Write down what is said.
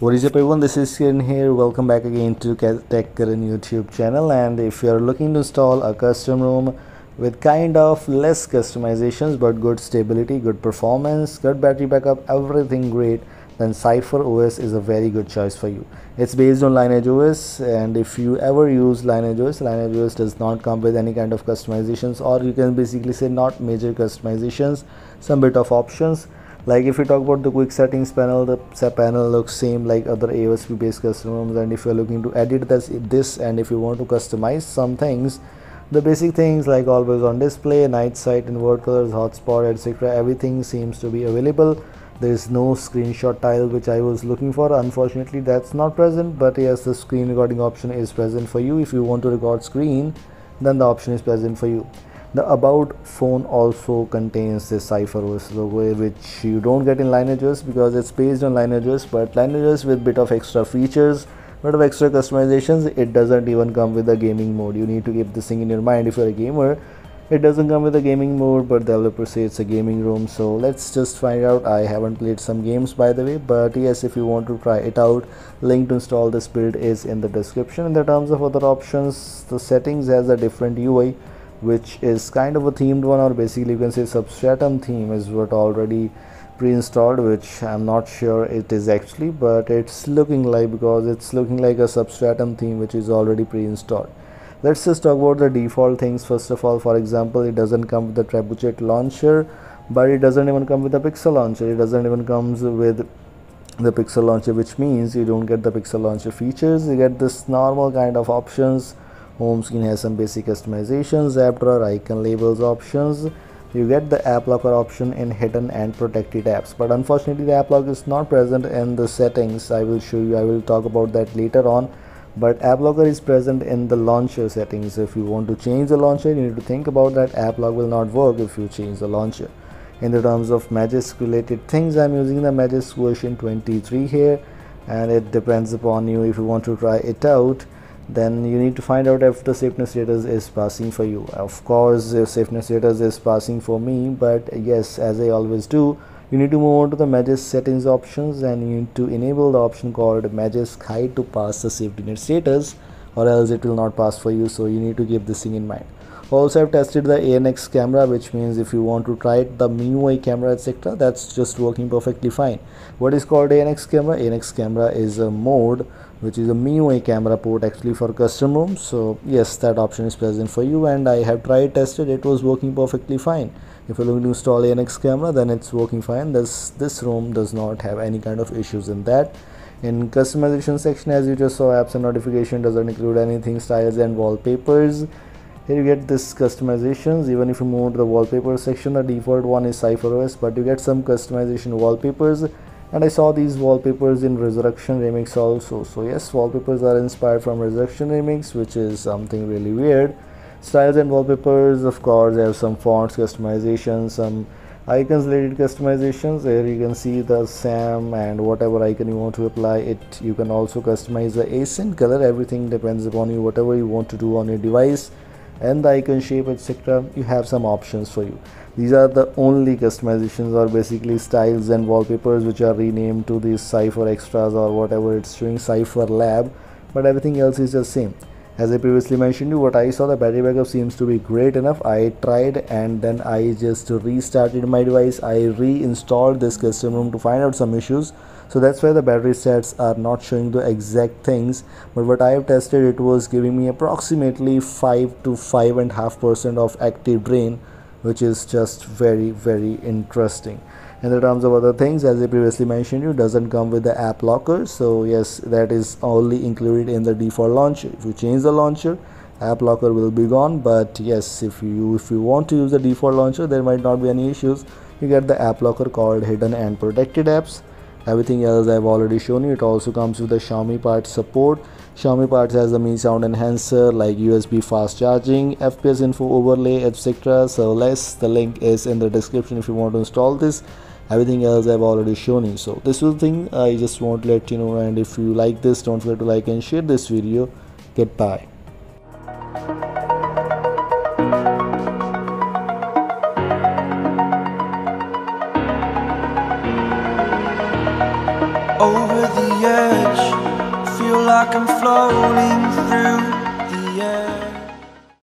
What is up everyone, this is Karan here, welcome back again to Tech Karan YouTube channel. And if you are looking to install a custom ROM with kind of less customizations but good stability, good performance, good battery backup, everything great then Cipher OS is a very good choice for you. It's based on Lineage OS and if you ever use Lineage OS, Lineage OS does not come with any kind of customizations or you can basically say not major customizations, some bit of options like if you talk about the quick settings panel the panel looks same like other AOSP based custom ROMs and if you're looking to edit this this and if you want to customize some things the basic things like always on display night sight invert colors hotspot etc everything seems to be available. There is no screenshot tile which I was looking for. Unfortunately that's not present but yes the screen recording option is present for you. If you want to record screen then the option is present for you the about phone also contains this CipherOS logo which you don't get in lineages because it's based on lineages but lineages with bit of extra features bit of extra customizations it doesn't even come with the gaming mode. You need to keep this thing in your mind. If you're a gamer it doesn't come with a gaming mode but the developers say it's a gaming ROM. So let's just find out. I haven't played some games by the way but yes if you want to try it out link to install this build is in the description. In the terms of other options the settings has a different ui which is kind of a themed one or basically you can say substratum theme is what already pre-installed which I'm not sure it is actually but it's looking like because it's looking like a substratum theme which is already pre-installed. Let's just talk about the default things. First of all for example it doesn't come with the trebuchet launcher but it doesn't even come with the pixel launcher. It doesn't even comes with the pixel launcher which means you don't get the pixel launcher features. You get this normal kind of options home screen has some basic customizations app drawer icon labels options. You get the app locker option in hidden and protected apps but unfortunately the app lock is not present in the settings. I will show you i will talk about that later on but app locker is present in the launcher settings. If you want to change the launcher you need to think about that app lock will not work if you change the launcher. In the terms of magisk related things i'm using the magisk version 23 here and it depends upon you if you want to try it out then you need to find out if the safety net status is passing for you. Of course the safety net status is passing for me but yes as i always do you need to move on to the magisk settings options and you need to enable the option called magisk hide to pass the safety net status or else it will not pass for you so you need to keep this thing in mind also i've tested the anx camera which means if you want to try it the MIUI camera etc that's just working perfectly fine. What is called anx camera? Anx camera is a mode which is a MIUI camera port actually for custom ROMs so yes that option is present for you and I have tried tested it was working perfectly fine. If you're looking to install ANX camera then it's working fine. This this ROM does not have any kind of issues in that. In customization section as you just saw apps and notification doesn't include anything styles and wallpapers here you get this customizations? Even if you move to the wallpaper section the default one is CipherOS but you get some customization wallpapers. And I saw these wallpapers in Resurrection Remix also. So yes wallpapers are inspired from Resurrection Remix which is something really weird. Styles and wallpapers of course have some fonts customization some icons related customizations. Here you can see the sam and whatever icon you want to apply it. You can also customize the accent color. Everything depends upon you whatever you want to do on your device and the icon shape etc you have some options for you. These are the only customizations or basically styles and wallpapers which are renamed to these cipher extras or whatever it's showing cipher lab but everything else is the same. As I previously mentioned you what I saw the battery backup seems to be great enough. I tried and then I just restarted my device. I reinstalled this custom ROM to find out some issues so that's why the battery stats are not showing the exact things but what I have tested it was giving me approximately 5 to 5 and half percent of active drain which is just very very interesting. In the terms of other things as I previously mentioned you doesn't come with the app locker. So yes that is only included in the default launcher if you change the launcher app locker will be gone. But yes if you if you want to use the default launcher there might not be any issues. You get the app locker called hidden and protected apps everything else I've already shown you. It also comes with the Xiaomi parts support. Xiaomi parts has the Mi sound enhancer like USB fast charging FPS info overlay etc so less the link is in the description if you want to install this. Everything else I've already shown you. So this is the thing I just want to let you know and if you like this don't forget to like and share this video. Goodbye like I'm floating through